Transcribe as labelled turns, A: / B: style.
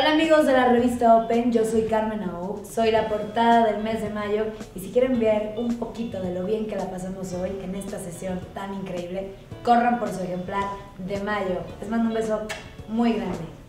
A: Hola amigos de la revista Open, yo soy Carmen Aou, soy la portada del mes de mayo y si quieren ver un poquito de lo bien que la pasamos hoy en esta sesión tan increíble, corran por su ejemplar de mayo. Les mando un beso muy grande.